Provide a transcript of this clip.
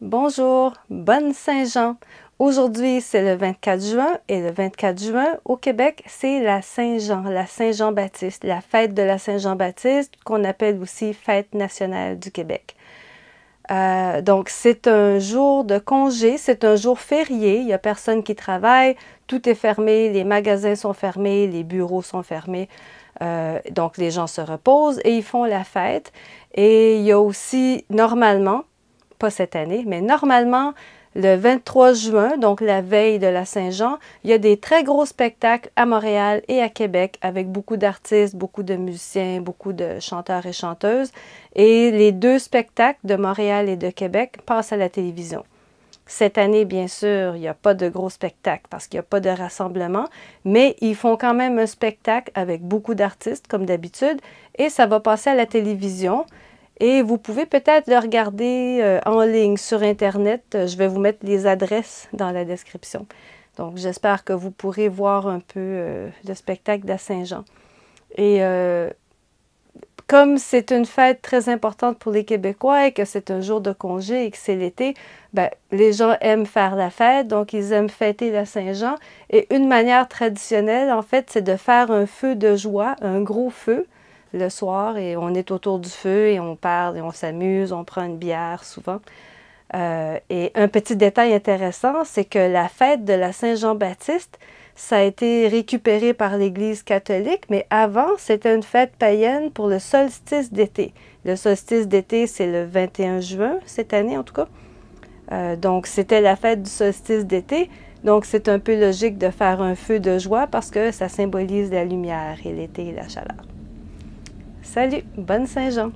Bonjour, bonne Saint-Jean. Aujourd'hui, c'est le 24 juin et le 24 juin, au Québec, c'est la Saint-Jean, la Saint-Jean-Baptiste, la fête de la Saint-Jean-Baptiste qu'on appelle aussi fête nationale du Québec. Euh, donc, c'est un jour de congé, c'est un jour férié, il n'y a personne qui travaille, tout est fermé, les magasins sont fermés, les bureaux sont fermés. Euh, donc, les gens se reposent et ils font la fête. Et il y a aussi, normalement, pas cette année, mais normalement, le 23 juin, donc la veille de la Saint-Jean, il y a des très gros spectacles à Montréal et à Québec avec beaucoup d'artistes, beaucoup de musiciens, beaucoup de chanteurs et chanteuses. Et les deux spectacles de Montréal et de Québec passent à la télévision. Cette année, bien sûr, il n'y a pas de gros spectacle parce qu'il n'y a pas de rassemblement, mais ils font quand même un spectacle avec beaucoup d'artistes, comme d'habitude, et ça va passer à la télévision. Et vous pouvez peut-être le regarder euh, en ligne sur Internet. Je vais vous mettre les adresses dans la description. Donc, j'espère que vous pourrez voir un peu euh, le spectacle de Saint-Jean. Et euh, comme c'est une fête très importante pour les Québécois et que c'est un jour de congé et que c'est l'été, ben, les gens aiment faire la fête, donc ils aiment fêter la Saint-Jean. Et une manière traditionnelle, en fait, c'est de faire un feu de joie, un gros feu le soir et on est autour du feu et on parle et on s'amuse, on prend une bière souvent. Euh, et un petit détail intéressant, c'est que la fête de la Saint-Jean-Baptiste, ça a été récupéré par l'Église catholique, mais avant, c'était une fête païenne pour le solstice d'été. Le solstice d'été, c'est le 21 juin, cette année en tout cas. Euh, donc, c'était la fête du solstice d'été. Donc, c'est un peu logique de faire un feu de joie parce que ça symbolise la lumière et l'été et la chaleur. Salut, bonne Saint-Jean!